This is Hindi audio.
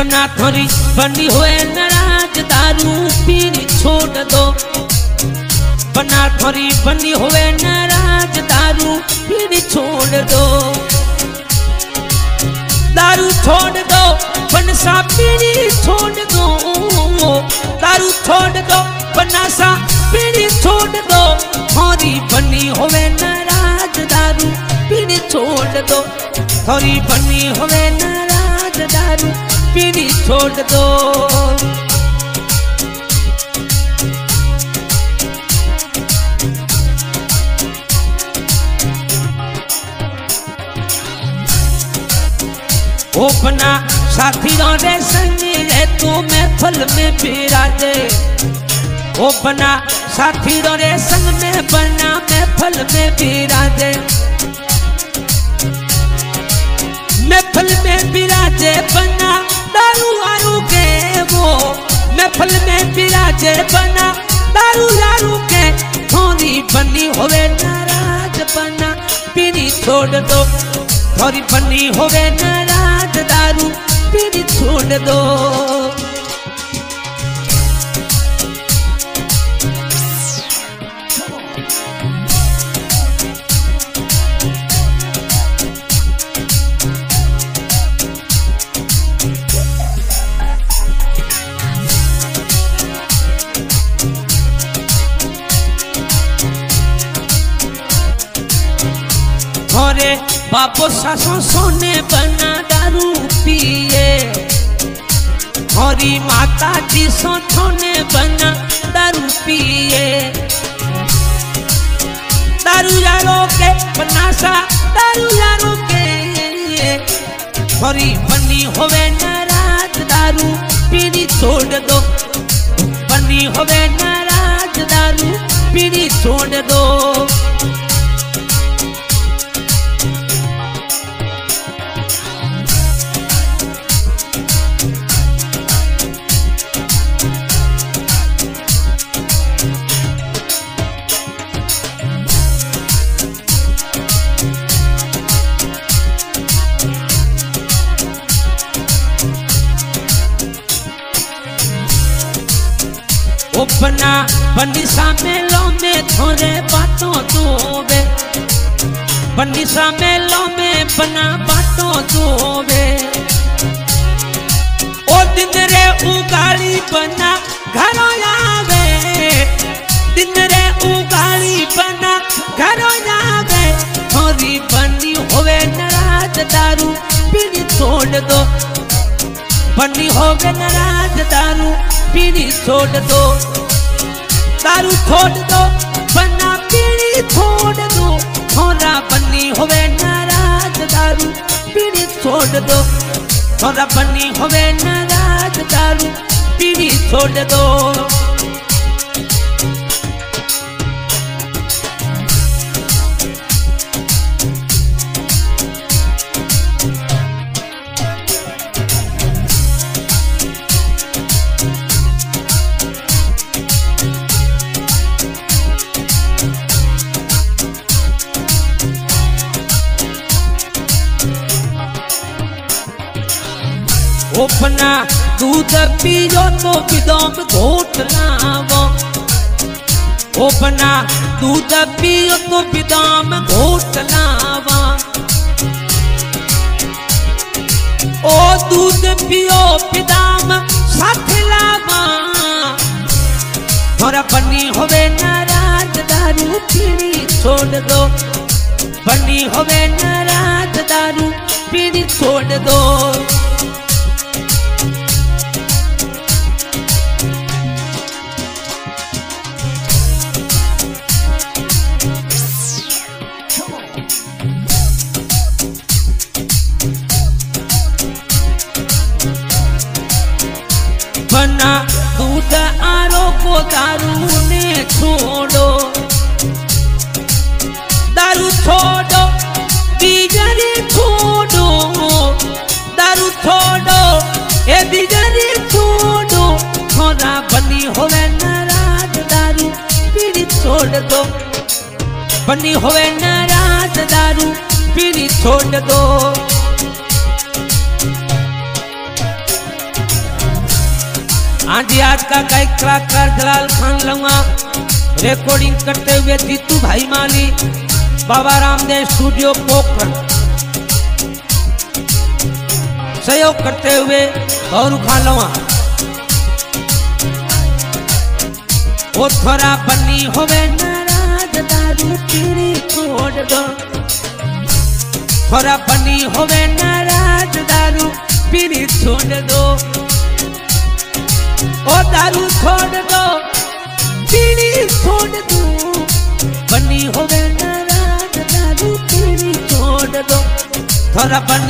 बना थोड़ी बनी हुए नाराज़ दारू पीनी छोड़ दो। बना थोड़ी बनी हुए नाराज़ दारू पीनी छोड़ दो। दारू छोड़ दो, बनसा पीनी छोड़ दो। दारू छोड़ दो, बनसा पीनी छोड़ दो। थोड़ी बनी हुए नाराज़ दारू पीनी छोड़ दो। थोड़ी बनी हुए नाराज़ दारू पीनी छोड़ दो। बना साथी रे संग रे, तू महफल में बिराजे ओ बना साथी रे संग में बना महफल में बिराजे महफल में बिराजे बना दारू दारू के वो महफल में विराज बना। दारू दारू के थोड़ी बनी होवे, नाराज़ बना। पीनी छोड़ दो, थोड़ी बनी होवे, नाराज़ दारू। पीनी छोड़ दो। घरे बापो सासो सोने बना दारू पिए हरी माता जी सो छोने बना दारू पिए दारू यारो के बनासा दारू यारो के हरी बनी होवे नाराज़ दारू पीनी छोड़ दो बनी होवे नाराज़ दारू पीनी छोड़ दो ओ बना बंदिशा मेलों में थोड़े बातों दोबे बंदिशा मेलों में बना बातों दोबे ओ दिन रे उगाली बना, घरों आवे। दिन रे उगाली बना, घरों आवे। थोड़ी बनी होवे नाराज़ दारू पीनी छोड़ दो। बनी गए नाराज़, दारू पीनी छोड़ दो। दारू छोड़ दो, बना पीनी छोड़ दो। थोड़ा बनी होवे नाराज़, दारू पीनी छोड़ दो। थोड़ा बनी होवे नाराज़, दारू पीनी छोड़ दो। अपना दूध पियो तो विदोम घोट लावो। अपना दूध पियो तो विदोम घोट लावा। ओ दूध पियो पिदाम साथ लावा। थोड़ा बनी होवे नाराज़, दारू पीनी छोड़ दो। बनी होवे नाराज़, दारू पीनी छोड़ दो। बना, दूध आरो को दारू ने छोड़ो। दारू छोड़ो बीजरी छोड़ो। दारू छोड़ो, ए बीजरी छोड़ो। थोड़ा बनी होवे नाराज़, दारू पीड़ी छोड़ दो। बनी होवे नाराज़, दारू पीड़ी छोड़ दो। हाँ जी आज का गायक कलाकार जलाल खान लुआ रिकॉर्डिंग करते हुए जीतू भाई माली। बाबा रामदेव स्टूडियो पोखर सहयोग करते हुए और खान लुआ ओ थोड़ा बनी होवे नाराज़ दारू पीड़ी छोड़ दो थोड़ा बनी होवे नाराज़ दारू पीड़ी छोड़ दो ओ दारू छोड़ दो पीड़ी छोड़ दो, बनी होवे नाराज़ दारू पीड़ी छोड़ दो। थोड़ा बनी